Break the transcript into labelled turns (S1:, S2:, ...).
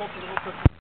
S1: pouco do